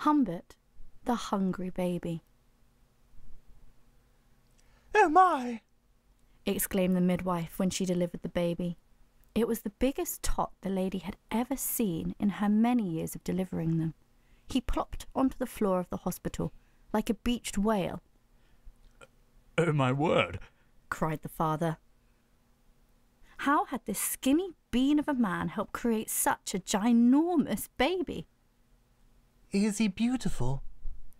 Humbert, the hungry baby. Oh my! exclaimed the midwife when she delivered the baby. It was the biggest tot the lady had ever seen in her many years of delivering them. He plopped onto the floor of the hospital like a beached whale. Oh, oh my word! cried the father. How had this skinny bean of a man helped create such a ginormous baby? Is he beautiful?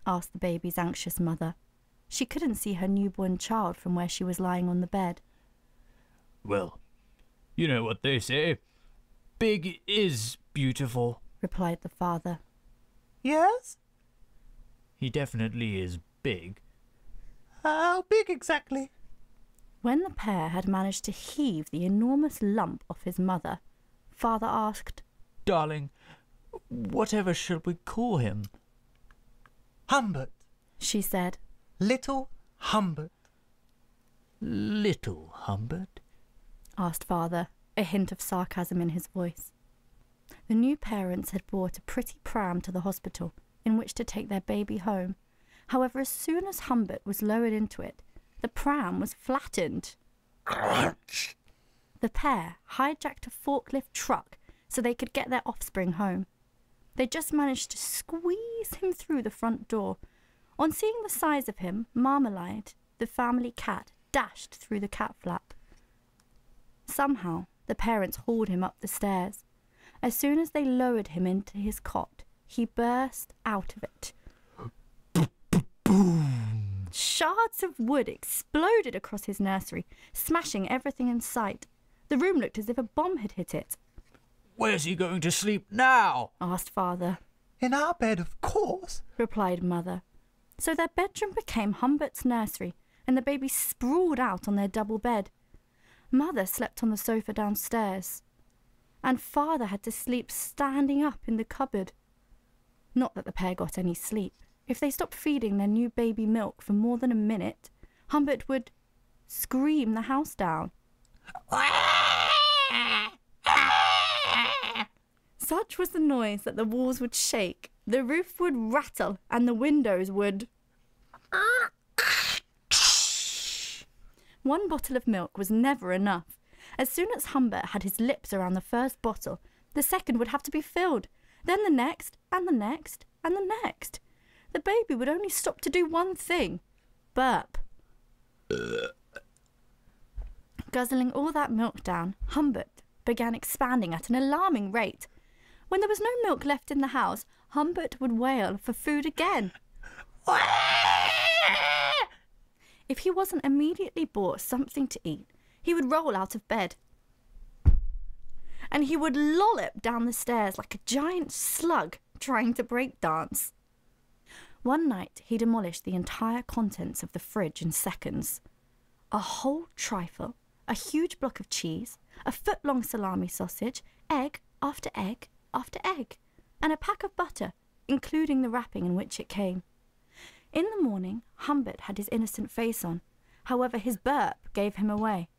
asked the baby's anxious mother. She couldn't see her newborn child from where she was lying on the bed. Well, you know what they say. Big is beautiful. replied the father. Yes? He definitely is big. How big exactly? When the pair had managed to heave the enormous lump off his mother, father asked, Darling, whatever shall we call him? Humbert. She said, Little Humbert. Little Humbert? asked father, a hint of sarcasm in his voice. The new parents had brought a pretty pram to the hospital in which to take their baby home. However, as soon as Humbert was lowered into it, the pram was flattened. Crunch. The pair hijacked a forklift truck so they could get their offspring home. They just managed to squeeze him through the front door. On seeing the size of him, Marmalade, the family cat, dashed through the cat flap. Somehow, the parents hauled him up the stairs. As soon as they lowered him into his cot, he burst out of it. Shards of wood exploded across his nursery, smashing everything in sight. The room looked as if a bomb had hit it, Where's he going to sleep now? asked father. In our bed, of course. replied mother. So their bedroom became Humbert's nursery, and the baby sprawled out on their double bed. Mother slept on the sofa downstairs, and father had to sleep standing up in the cupboard. Not that the pair got any sleep. If they stopped feeding their new baby milk for more than a minute, Humbert would scream the house down. Such was the noise that the walls would shake, the roof would rattle, and the windows would. One bottle of milk was never enough. As soon as Humbert had his lips around the first bottle, the second would have to be filled, then the next, and the next, and the next. The baby would only stop to do one thing burp. Guzzling all that milk down, Humbert began expanding at an alarming rate. When there was no milk left in the house, Humbert would wail for food again. If he wasn't immediately bought something to eat, he would roll out of bed. And he would lollop down the stairs like a giant slug trying to break dance. One night he demolished the entire contents of the fridge in seconds. A whole trifle, a huge block of cheese, a foot long salami sausage, egg after egg after egg, and a pack of butter, including the wrapping in which it came. In the morning, Humbert had his innocent face on. However, his burp gave him away.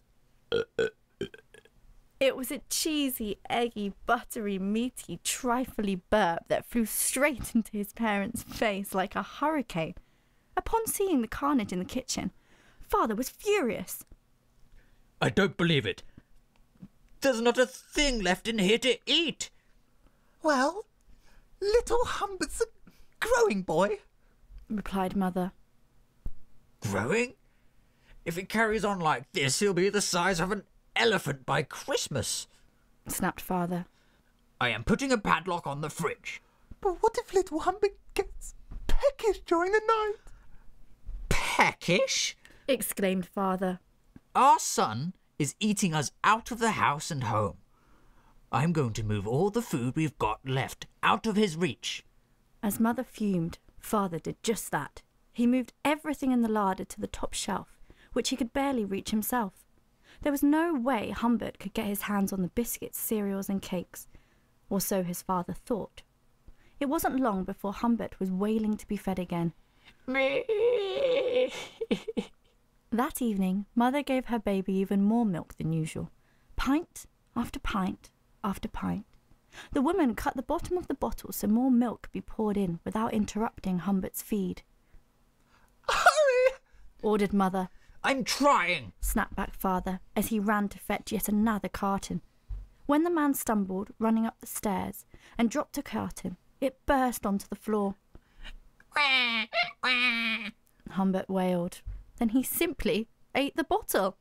It was a cheesy, eggy, buttery, meaty, trifly burp that flew straight into his parents' face like a hurricane. Upon seeing the carnage in the kitchen, father was furious. I don't believe it. There's not a thing left in here to eat. Well, little Humbert's a growing boy. replied mother. Growing? If he carries on like this, he'll be the size of an elephant by Christmas. snapped father. I am putting a padlock on the fridge. But what if little Humbert gets peckish during the night? Peckish? exclaimed father. Our son is eating us out of the house and home. I'm going to move all the food we've got left out of his reach. As mother fumed, father did just that. He moved everything in the larder to the top shelf, which he could barely reach himself. There was no way Humbert could get his hands on the biscuits, cereals, and cakes, or so his father thought. It wasn't long before Humbert was wailing to be fed again. That evening, mother gave her baby even more milk than usual pint after pint after pint. The woman cut the bottom of the bottle so more milk could be poured in without interrupting Humbert's feed. Hurry! Ordered Mother, I'm trying. snapped back Father as he ran to fetch yet another carton. When the man stumbled, running up the stairs, and dropped a carton, it burst onto the floor. Humbert wailed. Then he simply ate the bottle.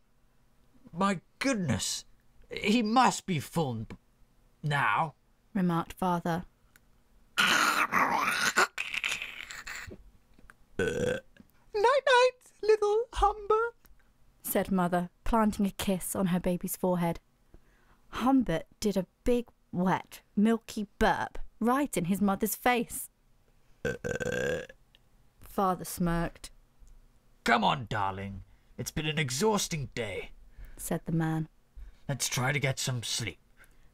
My goodness. He must be full now. remarked Father. Uh, night night, little Humbert. said Mother, planting a kiss on her baby's forehead. Humbert did a big, wet, milky burp right in his mother's face. Uh, father smirked, Come on, darling. It's been an exhausting day. said the man. Let's try to get some sleep.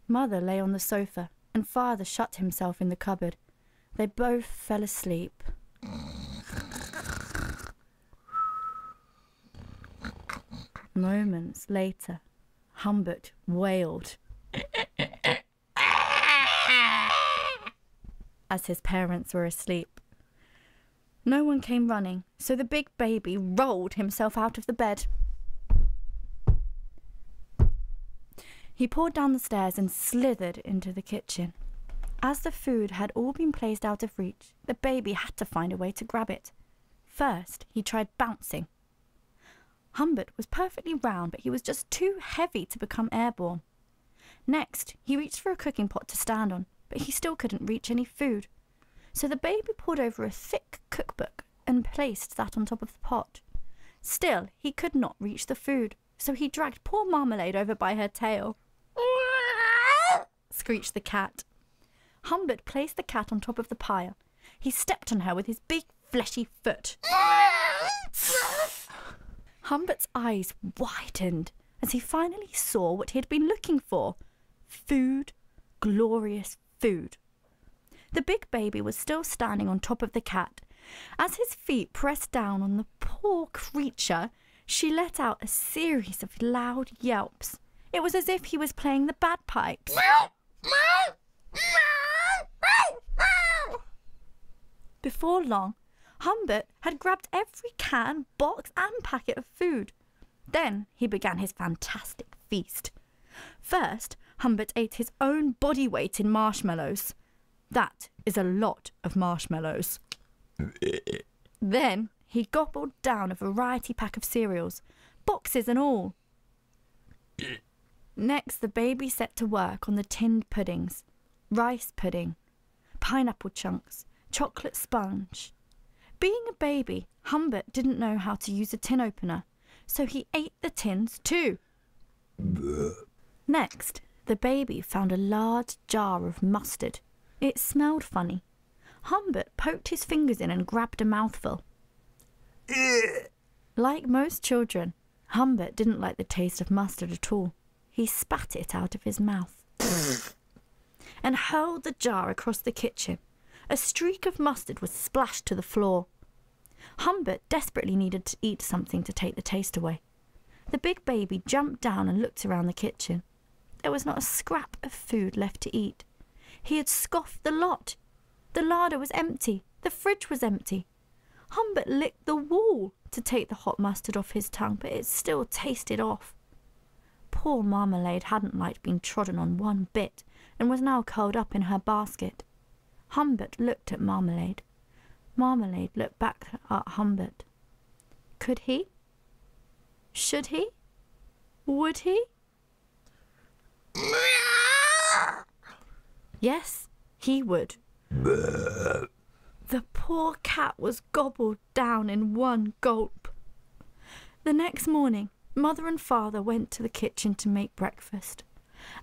Mother lay on the sofa, and Father shut himself in the cupboard. They both fell asleep. Moments later, Humbert wailed as his parents were asleep. No one came running, so the big baby rolled himself out of the bed. He poured down the stairs and slithered into the kitchen. As the food had all been placed out of reach, the baby had to find a way to grab it. First, he tried bouncing. Humbert was perfectly round, but he was just too heavy to become airborne. Next, he reached for a cooking pot to stand on, but he still couldn't reach any food. So the baby poured over a thick cookbook and placed that on top of the pot. Still, he could not reach the food, so he dragged poor Marmalade over by her tail. Screeched the cat. Humbert placed the cat on top of the pile. He stepped on her with his big fleshy foot. Humbert's eyes widened as he finally saw what he had been looking for food, glorious food. The big baby was still standing on top of the cat. As his feet pressed down on the poor creature, she let out a series of loud yelps. It was as if he was playing the bagpipes. Before long, Humbert had grabbed every can, box, and packet of food. Then he began his fantastic feast. First, Humbert ate his own body weight in marshmallows. That is a lot of marshmallows. then he gobbled down a variety pack of cereals, boxes and all. Next, the baby set to work on the tinned puddings rice pudding, pineapple chunks, chocolate sponge. Being a baby, Humbert didn't know how to use a tin opener, so he ate the tins too. Next, the baby found a large jar of mustard. It smelled funny. Humbert poked his fingers in and grabbed a mouthful. Like most children, Humbert didn't like the taste of mustard at all. He spat it out of his mouth and hurled the jar across the kitchen. A streak of mustard was splashed to the floor. Humbert desperately needed to eat something to take the taste away. The big baby jumped down and looked around the kitchen. There was not a scrap of food left to eat. He had scoffed the lot. The larder was empty. The fridge was empty. Humbert licked the wall to take the hot mustard off his tongue, but it still tasted off. Poor Marmalade hadn't liked being trodden on one bit and was now curled up in her basket. Humbert looked at Marmalade. Marmalade looked back at Humbert. Could he? Should he? Would he? Yes, he would. The poor cat was gobbled down in one gulp. The next morning, mother and father went to the kitchen to make breakfast.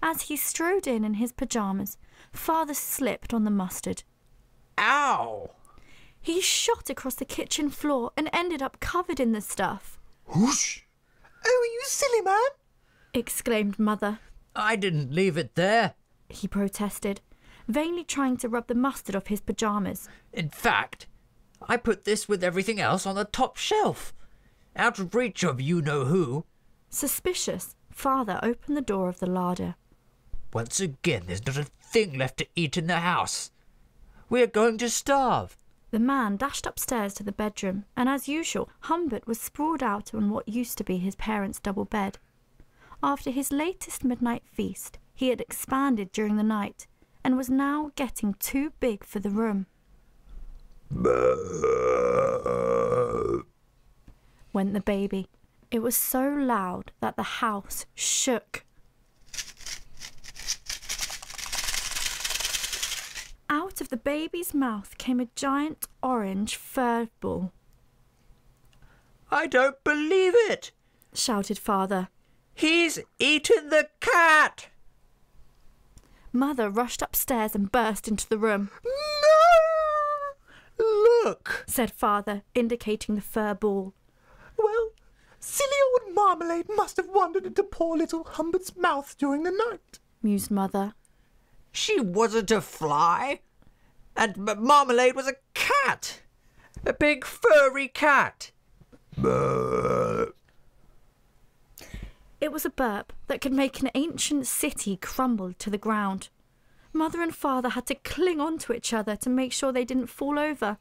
As he strode in in his pyjamas, father slipped on the mustard. Ow! He shot across the kitchen floor and ended up covered in the stuff, Whoosh! Oh, you silly man! exclaimed mother. I didn't leave it there. He protested, vainly trying to rub the mustard off his pyjamas. In fact, I put this with everything else on the top shelf, out of reach of you know who. Suspicious, father opened the door of the larder. Once again, there's not a thing left to eat in the house. We are going to starve. The man dashed upstairs to the bedroom, and as usual, Humbert was sprawled out on what used to be his parents' double bed. After his latest midnight feast, he had expanded during the night and was now getting too big for the room. Went the baby. It was so loud that the house shook. Out of the baby's mouth came a giant orange fur ball. I don't believe it. Shouted father. He's eaten the cat. Mother rushed upstairs and burst into the room. No! Look! Said father, indicating the fur ball. Well, silly old Marmalade must have wandered into poor little Humbert's mouth during the night. Mused mother. She wasn't a fly. And M- Marmalade was a cat. A big furry cat. It was a burp that could make an ancient city crumble to the ground. Mother and father had to cling on to each other to make sure they didn't fall over.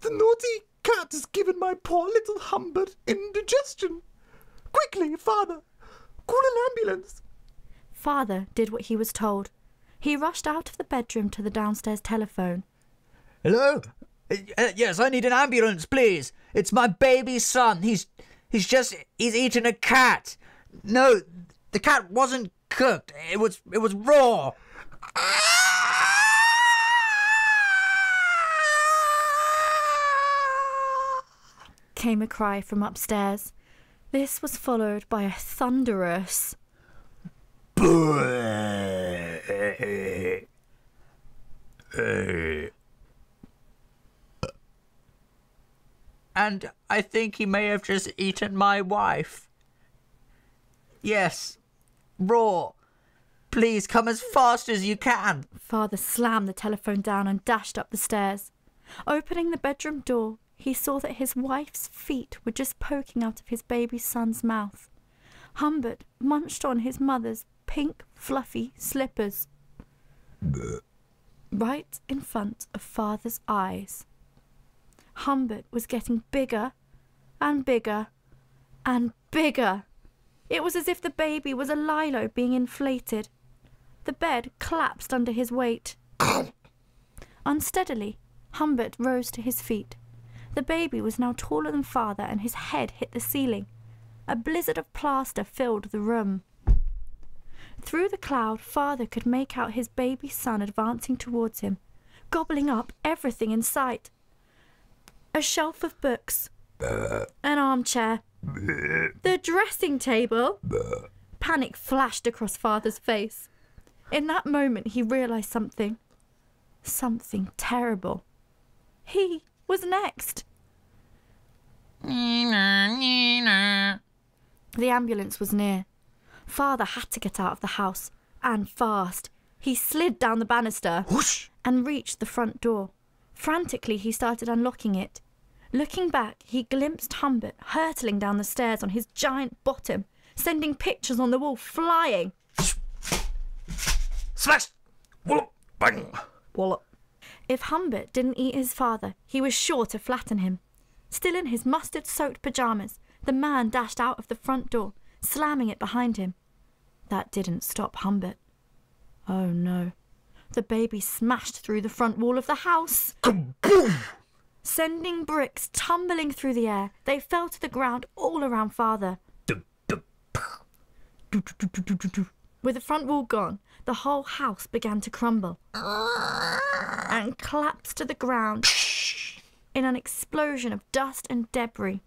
The naughty cat has given my poor little Humbert indigestion. Quickly, father, call an ambulance. Father did what he was told. He rushed out of the bedroom to the downstairs telephone. Hello? Uh, uh, yes, I need an ambulance, please. It's my baby son. He's he's just he's eaten a cat. No, the cat wasn't cooked. It was it was raw. Came a cry from upstairs. This was followed by a thunderous. And I think he may have just eaten my wife. Yes, raw. Please come as fast as you can. Father slammed the telephone down and dashed up the stairs. Opening the bedroom door, he saw that his wife's feet were just poking out of his baby son's mouth. Humbert munched on his mother's pink, fluffy slippers. Right in front of father's eyes. Humbert was getting bigger and bigger and bigger. It was as if the baby was a lilo being inflated. The bed collapsed under his weight. Unsteadily, Humbert rose to his feet. The baby was now taller than father, and his head hit the ceiling. A blizzard of plaster filled the room. Through the cloud, father could make out his baby son advancing towards him, gobbling up everything in sight. A shelf of books, an armchair, the dressing table. Panic flashed across father's face. In that moment, he realized something. Something terrible. He was next. The ambulance was near. Father had to get out of the house, and fast. He slid down the banister Whoosh! and reached the front door. Frantically, he started unlocking it. Looking back, he glimpsed Humbert hurtling down the stairs on his giant bottom, sending pictures on the wall flying. Smash! Wallop! Bang! Wallop. If Humbert didn't eat his father, he was sure to flatten him. Still in his mustard soaked pyjamas, the man dashed out of the front door, slamming it behind him. That didn't stop Humbert. Oh no. The baby smashed through the front wall of the house. Sending bricks tumbling through the air, they fell to the ground all around father. With the front wall gone, the whole house began to crumble and collapsed to the ground in an explosion of dust and debris.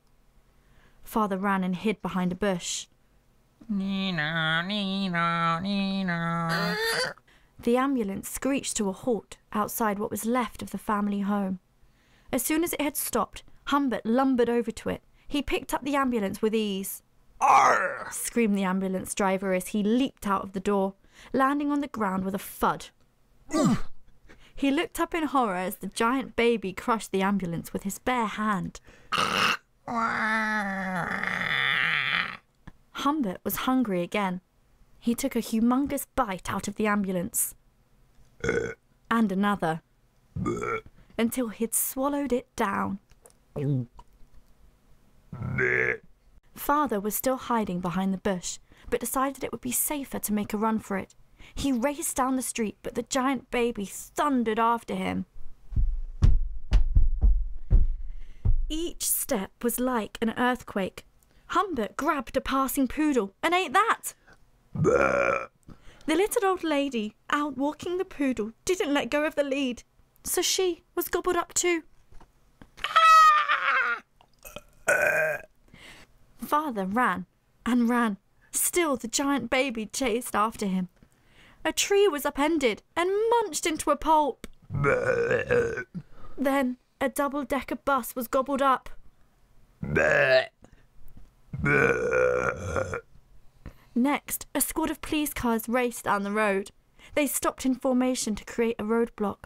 Father ran and hid behind a bush. Nina, Nina, Nina. The ambulance screeched to a halt outside what was left of the family home. As soon as it had stopped, Humbert lumbered over to it. He picked up the ambulance with ease. Arr! screamed the ambulance driver as he leaped out of the door, landing on the ground with a thud. He looked up in horror as the giant baby crushed the ambulance with his bare hand. Humbert was hungry again. He took a humongous bite out of the ambulance. and another. until he'd swallowed it down. Father was still hiding behind the bush, but decided it would be safer to make a run for it. He raced down the street, but the giant baby thundered after him. Each step was like an earthquake. Humbert grabbed a passing poodle and ate that. The little old lady, out walking the poodle, didn't let go of the lead, so she was gobbled up too. Father ran and ran. Still, the giant baby chased after him. A tree was upended and munched into a pulp. Then a double decker bus was gobbled up. Next, a squad of police cars raced down the road. They stopped in formation to create a roadblock.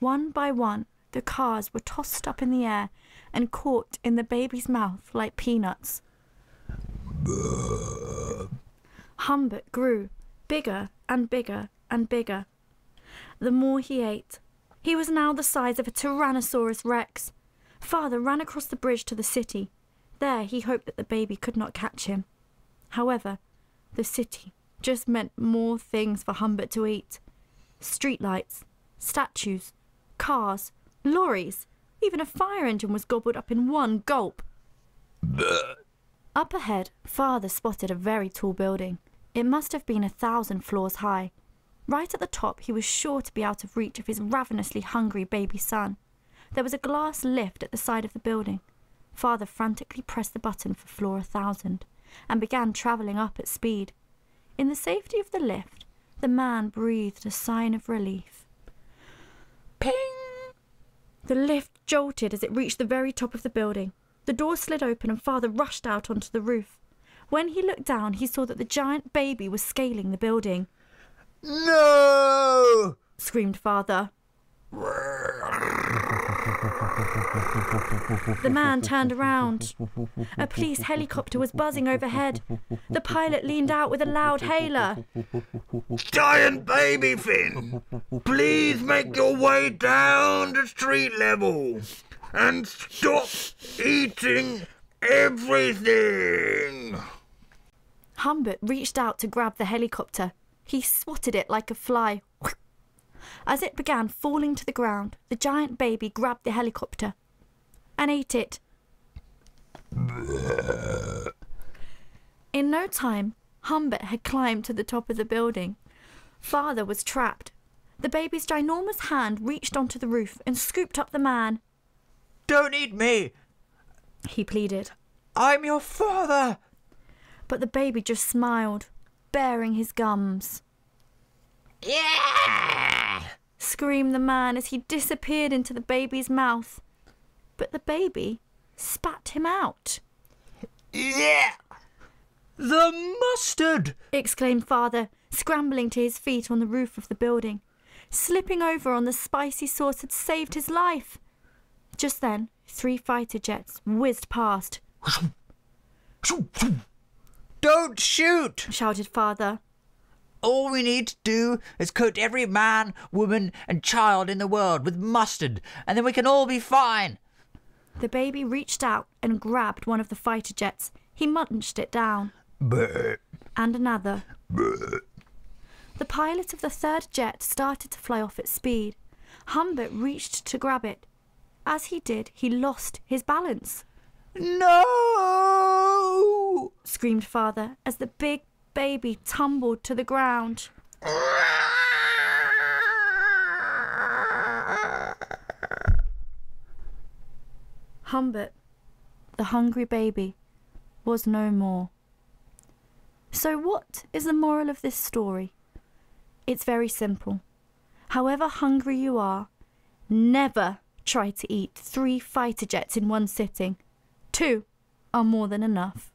One by one, the cars were tossed up in the air and caught in the baby's mouth like peanuts. Humbert grew bigger and bigger and bigger. The more he ate, he was now the size of a Tyrannosaurus Rex. Father ran across the bridge to the city. There he hoped that the baby could not catch him. However, the city just meant more things for Humbert to eat streetlights, statues, cars, lorries, even a fire engine was gobbled up in one gulp. Up ahead, father spotted a very tall building. It must have been a thousand floors high. Right at the top, he was sure to be out of reach of his ravenously hungry baby son. There was a glass lift at the side of the building. Father frantically pressed the button for floor a thousand and began travelling up at speed. In the safety of the lift, the man breathed a sign of relief. Ping! The lift jolted as it reached the very top of the building. The door slid open and father rushed out onto the roof. When he looked down, he saw that the giant baby was scaling the building. No! screamed father. The man turned around. A police helicopter was buzzing overhead. The pilot leaned out with a loud hailer. Giant baby fin, please make your way down to street level and stop eating everything. Humbert reached out to grab the helicopter. He swatted it like a fly. As it began falling to the ground, the giant baby grabbed the helicopter and ate it. In no time, Humbert had climbed to the top of the building. Father was trapped. The baby's ginormous hand reached onto the roof and scooped up the man. Don't eat me! He pleaded. I'm your father! But the baby just smiled, baring his gums. Yeah! Screamed the man as he disappeared into the baby's mouth. But the baby spat him out. Yeah! The mustard! exclaimed father, scrambling to his feet on the roof of the building. Slipping over on the spicy sauce had saved his life. Just then, three fighter jets whizzed past, Don't shoot! shouted father. All we need to do is coat every man, woman, and child in the world with mustard, and then we can all be fine. The baby reached out and grabbed one of the fighter jets. He munched it down. And another. The pilot of the third jet started to fly off at speed. Humbert reached to grab it. As he did, he lost his balance. No! Screamed father as the big baby tumbled to the ground. Humbert, the hungry baby, was no more. So, what is the moral of this story? It's very simple. However hungry you are, never try to eat three fighter jets in one sitting. Two are more than enough.